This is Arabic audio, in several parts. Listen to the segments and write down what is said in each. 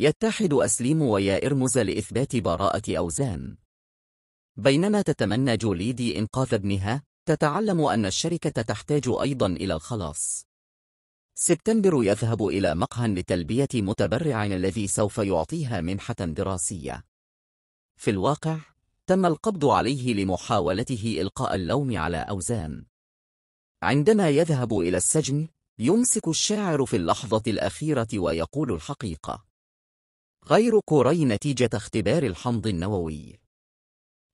يتحد أسليم ويا إرمز لإثبات براءة أوزان. بينما تتمنى جوليدي إنقاذ ابنها تتعلم أن الشركة تحتاج أيضا إلى الخلاص. سبتمبر يذهب إلى مقهى لتلبية متبرع الذي سوف يعطيها منحة دراسية. في الواقع تم القبض عليه لمحاولته إلقاء اللوم على أوزان. عندما يذهب إلى السجن يمسك الشاعر في اللحظة الأخيرة ويقول الحقيقة. غير كوري نتيجة اختبار الحمض النووي.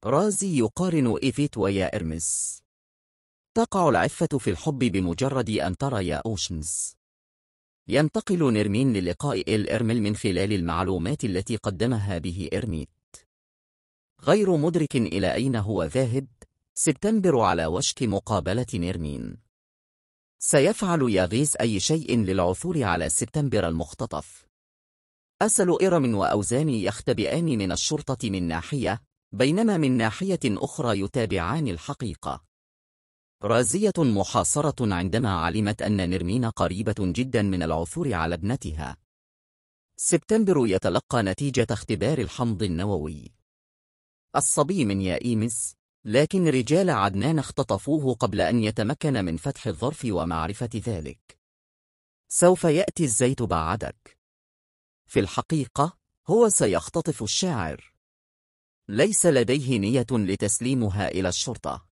رازي يقارن إيفيت ويا إرمس. تقع العفة في الحب بمجرد أن ترى يا أوشنز. ينتقل نيرمين للقاء إل إرمل من خلال المعلومات التي قدمها به إرميت. غير مدرك إلى أين هو ذاهب سبتمبر على وشك مقابلة نيرمين. سيفعل ياغيس أي شيء للعثور على سبتمبر المختطف. أسل إرم وأوزاني يختبئان من الشرطة من ناحية بينما من ناحية أخرى يتابعان الحقيقة. رازية محاصرة عندما علمت أن نرمين قريبة جدا من العثور على ابنتها. سبتمبر يتلقى نتيجة اختبار الحمض النووي. الصبي من يائيمس لكن رجال عدنان اختطفوه قبل أن يتمكن من فتح الظرف ومعرفة ذلك. سوف يأتي الزيت بعدك. في الحقيقة هو سيختطف الشاعر. ليس لديه نية لتسليمها إلى الشرطة.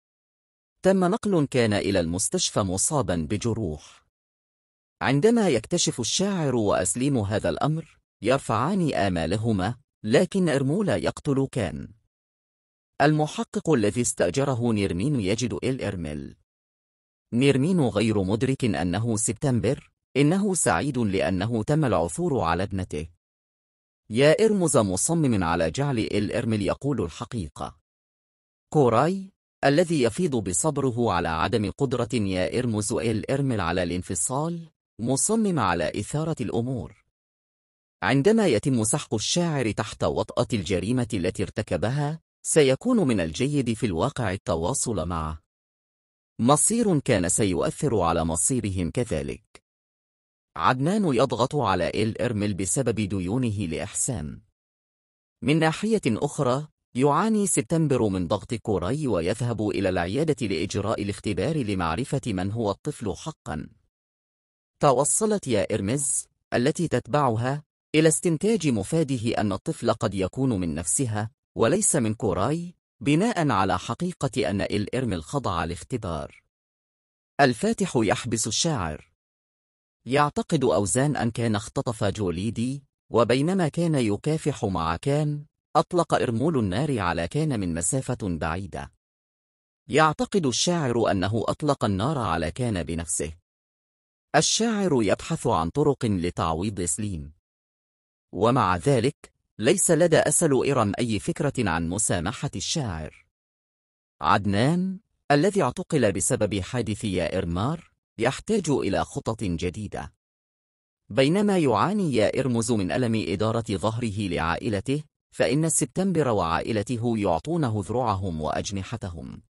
تم نقل كان إلى المستشفى مصابا بجروح. عندما يكتشف الشاعر وأسليم هذا الأمر يرفعان آمالهما لكن إرمولا يقتل كان. المحقق الذي استأجره نيرمين يجد إل إرميل. نيرمين غير مدرك أنه سبتمبر إنه سعيد لأنه تم العثور على ابنته. يا إرمز مصمم على جعل إل إرميل يقول الحقيقة. كوراي الذي يفيض بصبره على عدم قدرة يا إرمز إل إرميل على الانفصال مصمم على إثارة الأمور. عندما يتم سحق الشاعر تحت وطأة الجريمة التي ارتكبها سيكون من الجيد في الواقع التواصل معه. مصير كان سيؤثر على مصيرهم كذلك. عدنان يضغط على إل إرمل بسبب ديونه لإحسان. من ناحية أخرى يعاني سبتمبر من ضغط كوري ويذهب إلى العيادة لإجراء الاختبار لمعرفة من هو الطفل حقا. توصلت يا إرمز التي تتبعها إلى استنتاج مفاده أن الطفل قد يكون من نفسها وليس من كوراي بناء على حقيقة أن الإرمل خضع لاختبار الفاتح يحبس الشاعر. يعتقد أوزان أن كان اختطف جوليدي وبينما كان يكافح مع كان أطلق إرمول النار على كان من مسافة بعيدة. يعتقد الشاعر أنه أطلق النار على كان بنفسه. الشاعر يبحث عن طرق لتعويض سليم. ومع ذلك ليس لدى أسل إرم أي فكرة عن مسامحة الشاعر. عدنان الذي اعتقل بسبب حادث يا إرمار يحتاج إلى خطط جديدة. بينما يعاني يا إرمز من ألم إدارة ظهره لعائلته فإن سبتمبر وعائلته يعطونه ذرعهم وأجنحتهم.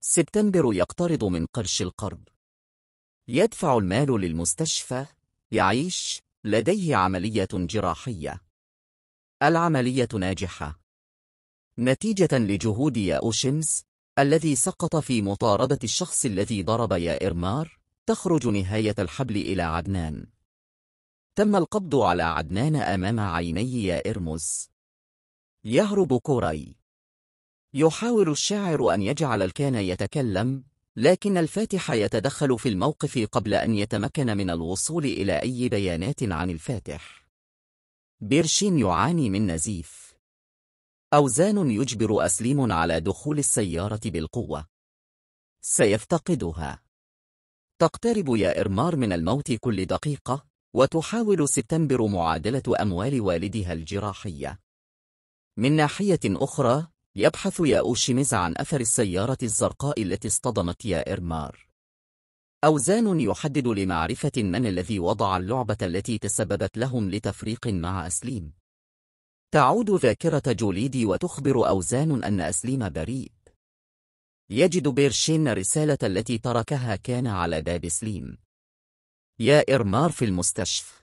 سبتمبر يقترض من قرش القرض يدفع المال للمستشفى يعيش لديه عملية جراحية. العملية ناجحة. نتيجة لجهود يا أوشمز الذي سقط في مطاردة الشخص الذي ضرب يا إرمار تخرج نهاية الحبل إلى عدنان. تم القبض على عدنان أمام عيني يا إرمز. يهرب كوراي يحاول الشاعر أن يجعل الكان يتكلم لكن الفاتح يتدخل في الموقف قبل أن يتمكن من الوصول إلى أي بيانات عن الفاتح. بيرشين يعاني من نزيف. أوزان يجبر أسليم على دخول السيارة بالقوة. سيفتقدها. تقترب يا إرمار من الموت كل دقيقة وتحاول سبتمبر معادلة أموال والدها الجراحية. من ناحية أخرى يبحث يا أوشيميز عن أثر السيارة الزرقاء التي اصطدمت يا إرمار. أوزان يحدد لمعرفة من الذي وضع اللعبة التي تسببت لهم لتفريق مع أسليم. تعود ذاكرة جوليدي وتخبر أوزان أن أسليم بريء. يجد بيرشين رسالة التي تركها كان على باب سليم. يا إرمار في المستشفى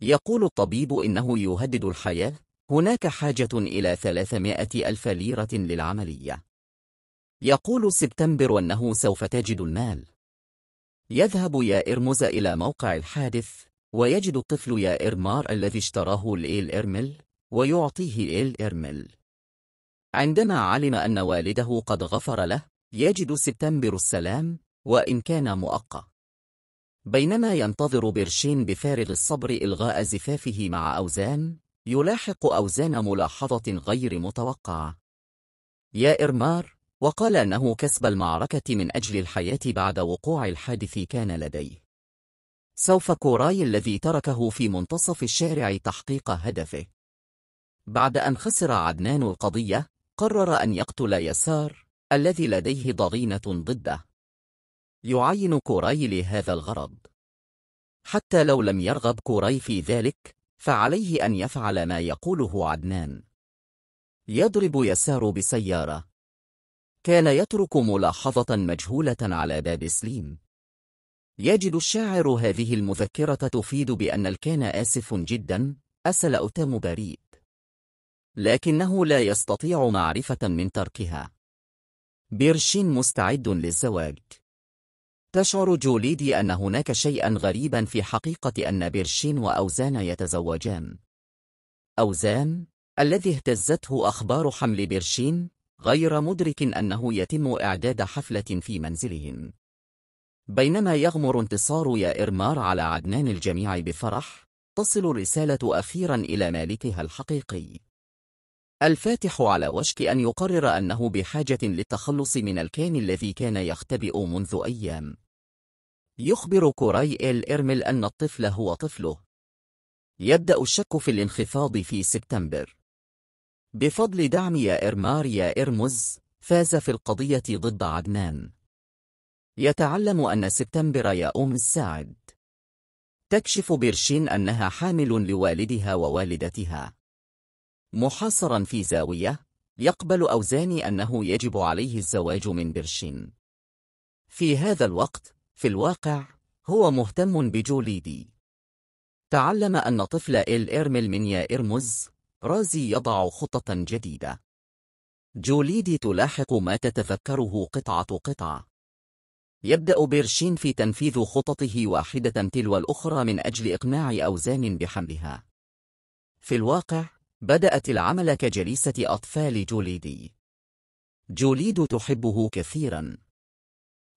يقول الطبيب إنه يهدد الحياة. هناك حاجة إلى 300 ألف ليرة للعملية. يقول سبتمبر أنه سوف تجد المال. يذهب يا إرمز إلى موقع الحادث ويجد الطفل يا إرمار الذي اشتراه الإيل إرمل. ويعطيه الإيل إرمل عندما علم أن والده قد غفر له يجد سبتمبر السلام وإن كان مؤقت. بينما ينتظر بيرشين بفارغ الصبر إلغاء زفافه مع أوزان يلاحق أوزان ملاحظة غير متوقعة. يا إرمار وقال أنه كسب المعركة من أجل الحياة بعد وقوع الحادث كان لديه. سوف كوراي الذي تركه في منتصف الشارع تحقيق هدفه. بعد أن خسر عدنان القضية قرر أن يقتل يسار الذي لديه ضغينة ضده. يعين كوراي لهذا الغرض. حتى لو لم يرغب كوراي في ذلك فعليه أن يفعل ما يقوله عدنان. يضرب يسار بسيارة. كان يترك ملاحظة مجهولة على باب سليم. يجد الشاعر هذه المذكرة تفيد بأن الكان آسف جدا أسل أتام بريء لكنه لا يستطيع معرفة من تركها. بيرشين مستعد للزواج. تشعر جوليدي أن هناك شيئا غريبا في حقيقة أن بيرشين وأوزان يتزوجان. أوزان؟ الذي اهتزته أخبار حمل بيرشين غير مدرك أنه يتم إعداد حفلة في منزلهم. بينما يغمر انتصار يا إرمار على عدنان الجميع بفرح تصل رسالة أخيرا إلى مالكها الحقيقي. الفاتح على وشك أن يقرر أنه بحاجة للتخلص من الكان الذي كان يختبئ منذ أيام. يخبر كوراي إل إرمل أن الطفل هو طفله. يبدأ الشك في الانخفاض في سبتمبر. بفضل دعم يا إرمار يا إرمز فاز في القضية ضد عدنان. يتعلم أن سبتمبر يا أم الساعد تكشف بيرشين أنها حامل لوالدها ووالدتها. محاصرا في زاوية يقبل أوزاني أنه يجب عليه الزواج من بيرشين في هذا الوقت في الواقع هو مهتم بجوليدي. تعلم أن طفل إل إرمل من يا إرمز رازي يضع خطة جديدة. جوليدي تلاحق ما تتذكره قطعة قطعة. يبدأ بيرشين في تنفيذ خططه واحدة تلو الأخرى من أجل إقناع أوزان بحملها. في الواقع بدأت العمل كجليسة أطفال جوليدي. جوليد تحبه كثيرا.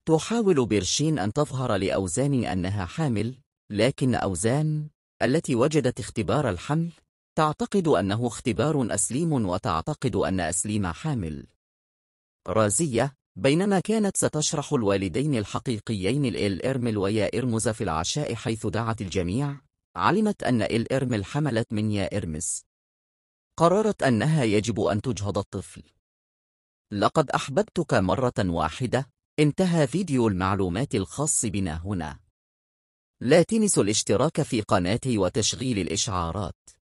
تحاول بيرشين أن تظهر لأوزان أنها حامل لكن أوزان التي وجدت اختبار الحمل تعتقد أنه اختبار أسليم وتعتقد أن أسليم حامل. رازية بينما كانت ستشرح الوالدين الحقيقيين الإل إرمل ويا إرمز في العشاء حيث دعت الجميع علمت أن إل إرمل حملت من يا إرمز قررت أنها يجب أن تجهض الطفل. لقد أحببتك مرة واحدة. انتهى فيديو المعلومات الخاص بنا هنا. لا تنسوا الاشتراك في قناتي وتشغيل الإشعارات.